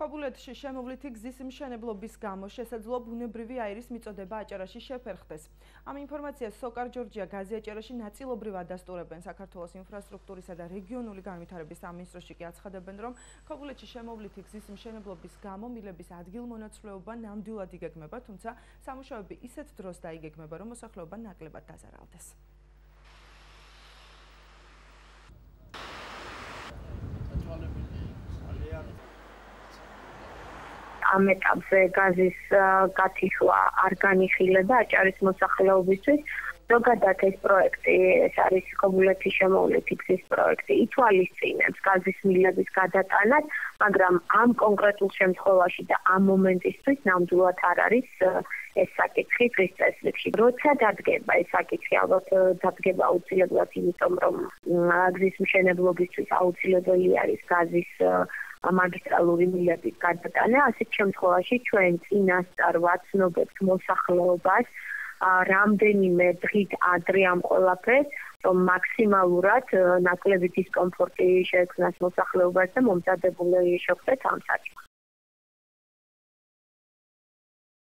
კაბულეთში შემოვლითი გზის მშენებლობის გამო შესაძლოა ბუნებრივი აირის მიწოდება აჭარაში შეფერხდეს. ამ ინფორმაციას სოკარ ჯორჯია გაზი აჭარაში ნაწილობრივ ადასტურებენ საქართველოს ინფრასტრუქტურისა და რეგიონული განვითარების სამინისტროში კი აცხადებენ, რომ კაბულეთში შემოვლითი გზის მშენებლობის გამო მილების ადგილმონაცვლეობა ნამდვილად იგეგმება, თუმცა სამუშაოები ისეთ დროს დაიგეგმება, რომ მოსახლეობა ნაკლებად დაზარალდეს. ამ ეტაპზე გაზის გათიშვა არ განიხილება აჭარის მოსახლეობისთვის. ზოგადად ეს პროექტი, ეს არის კომუნიკის შემოვლითი გზის პროექტი, ითვალისწინებს გაზის მილების გადატანას, მაგრამ ამ კონკრეტულ შემთხვევაში და ამ მომენტისთვის ნამდვილად არ არის ეს საკითხი გზის წესრიგში. როცა დადგება ეს საკითხი, ალბათ დადგება აუცილებლად, იმიტომ რომ გზის მშენებლობისთვის აუცილებელი არის გაზის მაგისტრალური მილების გადატანა, ასეთ შემთხვევაში ჩვენ წინასწარ ვაცნობებთ მოსახლეობას რამდენიმე დღით ადრე ამ ყველაფერს, რომ მაქსიმალურად ნაკლები დისკომფორტი შეექმნას მოსახლეობას და მომზადებული შეხვდეთ ამ საკითხს.